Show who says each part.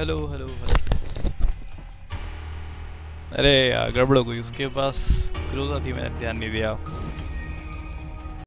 Speaker 1: Hello hello hello अरे यार, गड़बड़ हो गई। उसके पास क्रोजा थी, मैंने ध्यान नहीं दिया।